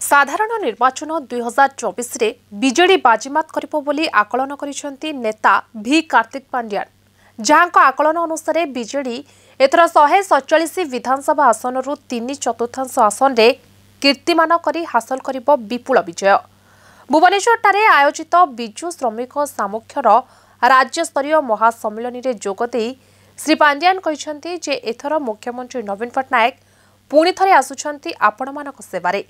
ସାଧାରଣ ନିର୍ବାଚନ ଦୁଇହଜାର ଚବିଶରେ ବିଜେଡି ବାଜିମାତ କରିବ ବୋଲି ଆକଳନ କରିଛନ୍ତି ନେତା ଭି. କାର୍ତ୍ତିକ ପାଣ୍ଡିଆନ ଯାହାଙ୍କ ଆକଳନ ଅନୁସାରେ ବିଜେଡି ଏଥର ଶହେ ସତଚାଳିଶ ବିଧାନସଭା ଆସନରୁ ତିନି ଚତୁର୍ଥାଂଶ ଆସନରେ କୀର୍ତ୍ତିମାନ କରି ହାସଲ କରିବ ବିପୁଳ ବିଜୟ। ଭୁବନେଶ୍ୱରଠାରେ ଆୟୋଜିତ ବିଜୁ ଶ୍ରମିକ ସାମୁଖ୍ୟର ରାଜ୍ୟସ୍ତରୀୟ ମହାସମ୍ମିଳନୀରେ ଯୋଗଦେଇ ଶ୍ରୀ ପାଣ୍ଡିଆନ କହିଛନ୍ତି ଯେ ଏଥର ମୁଖ୍ୟମନ୍ତ୍ରୀ ନବୀନ ପଟ୍ଟନାୟକ ପୁଣି ଥରେ ଆସୁଛନ୍ତି ଆପଣମାନଙ୍କ ସେବାରେ।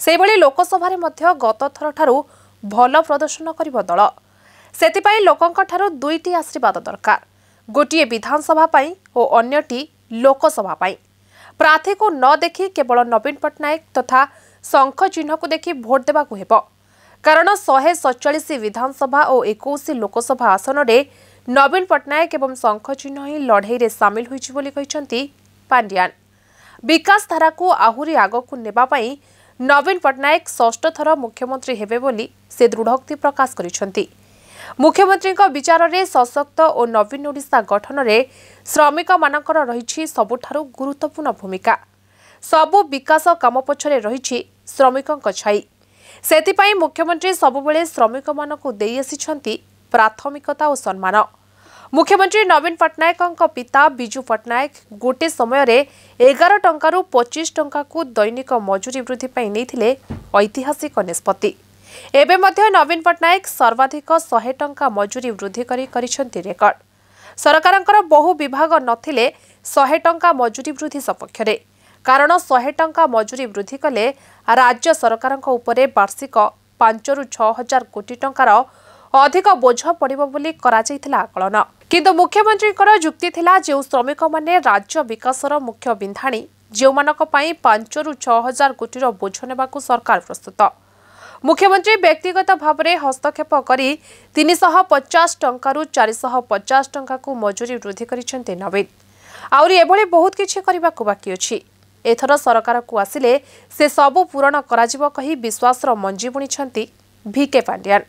ସେହିଭଳି ଲୋକସଭାରେ ମଧ୍ୟ ଗତଥରଠାରୁ ଭଲ ପ୍ରଦର୍ଶନ କରିବ ଦଳ। ସେଥିପାଇଁ ଲୋକଙ୍କଠାରୁ ଦୁଇଟି ଆଶୀର୍ବାଦ ଦରକାର ଗୋଟିଏ ବିଧାନସଭା ପାଇଁ ଓ ଅନ୍ୟଟି ଲୋକସଭା ପାଇଁ। ପ୍ରାର୍ଥୀକୁ ନ ଦେଖି କେବଳ ନବୀନ ପଟ୍ଟନାୟକ ତଥା ଶଙ୍ଖ ଚିହ୍ନକୁ ଦେଖି ଭୋଟ ଦେବାକୁ ହେବ। କାରଣ ଶହେ ସତଚାଳିଶ ବିଧାନସଭା ଓ ଏକୋଇଶ ଲୋକସଭା ଆସନରେ ନବୀନ ପଟ୍ଟନାୟକ ଏବଂ ଶଙ୍ଖ ଚିହ୍ନ ହିଁ ଲଢ଼େଇରେ ସାମିଲ ହୋଇଛି ବୋଲି କହିଛନ୍ତି ପାଣ୍ଡିଆନ। ବିକାଶ ଧାରାକୁ ଆହୁରି ଆଗକୁ ନେବା ପାଇଁ ନବୀନ ପଟ୍ଟନାୟକ ଷଷ୍ଠ ଥର ମୁଖ୍ୟମନ୍ତ୍ରୀ ହେବେ ବୋଲି ସେ ଦୃଢ଼ୋକ୍ତି ପ୍ରକାଶ କରିଛନ୍ତି। ମୁଖ୍ୟମନ୍ତ୍ରୀଙ୍କ ବିଚାରରେ ସଶକ୍ତ ଓ ନବୀନ ଓଡ଼ିଶା ଗଠନରେ ଶ୍ରମିକମାନଙ୍କର ରହିଛି ସବୁଠାରୁ ଗୁରୁତ୍ୱପୂର୍ଣ୍ଣ ଭୂମିକା। ସବୁ ବିକାଶ କାମ ପଛରେ ରହିଛି ଶ୍ରମିକଙ୍କ ଛାଇ। ସେଥିପାଇଁ ମୁଖ୍ୟମନ୍ତ୍ରୀ ସବୁବେଳେ ଶ୍ରମିକମାନଙ୍କୁ ଦେଇ ଆସିଛନ୍ତି ପ୍ରାଥମିକତା ଓ ସମ୍ମାନ। ମୁଖ୍ୟମନ୍ତ୍ରୀ ନବୀନ ପଟ୍ଟନାୟକଙ୍କ ପିତା ବିଜୁ ପଟ୍ଟନାୟକ ଗୋଟିଏ ସମୟରେ ଏଗାର ଟଙ୍କାରୁ ପଚିଶ ଟଙ୍କାକୁ ଦୈନିକ ମଜୁରୀ ବୃଦ୍ଧି ପାଇଁ ନେଇଥିଲେ ଐତିହାସିକ ନିଷ୍ପତ୍ତି। ଏବେ ମଧ୍ୟ ନବୀନ ପଟ୍ଟନାୟକ ସର୍ବାଧିକ ଶହେ ଟଙ୍କା ମଜୁରୀ ବୃଦ୍ଧି କରି କରିଛନ୍ତି ରେକର୍ଡ। ସରକାରଙ୍କର ବହୁ ବିଭାଗ ନଥିଲେ ଶହେ ଟଙ୍କା ମଜୁରୀ ବୃଦ୍ଧି ସପକ୍ଷରେ। କାରଣ ଶହେ ଟଙ୍କା ମଜୁରୀ ବୃଦ୍ଧି କଲେ ରାଜ୍ୟ ସରକାରଙ୍କ ଉପରେ ବାର୍ଷିକ ପାଞ୍ଚରୁ ଛଅ ହଜାର କୋଟି ଟଙ୍କାର ଅଧିକ ବୋଝ ପଡ଼ିବ ବୋଲି କରାଯାଇଥିଲା ଆକଳନ। କିନ୍ତୁ ମୁଖ୍ୟମନ୍ତ୍ରୀଙ୍କର ଯୁକ୍ତି ଥିଲା ଯେଉଁ ଶ୍ରମିକମାନେ ରାଜ୍ୟ ବିକାଶର ମୁଖ୍ୟ ବିନ୍ଧାଣୀ ଯେଉଁମାନଙ୍କ ପାଇଁ ପାଞ୍ଚରୁ ଛଅ ହଜାର କୋଟିର ବୋଝ ନେବାକୁ ସରକାର ପ୍ରସ୍ତୁତ। ମୁଖ୍ୟମନ୍ତ୍ରୀ ବ୍ୟକ୍ତିଗତ ଭାବରେ ହସ୍ତକ୍ଷେପ କରି ତିନିଶହ ପଚାଶ ଟଙ୍କାରୁ ଚାରିଶହ ପଚାଶ ଟଙ୍କାକୁ ମଜୁରୀ ବୃଦ୍ଧି କରିଛନ୍ତି ନବୀନ। ଆହୁରି ଏଭଳି ବହୁତ କିଛି କରିବାକୁ ବାକି ଅଛି। ଏଥର ସରକାରକୁ ଆସିଲେ ସେ ସବୁ ପୂରଣ କରାଯିବ କହି ବିଶ୍ୱାସର ମଞ୍ଜି ବୁଣିଛନ୍ତି ଭିକେ ପାଣ୍ଡିଆନ।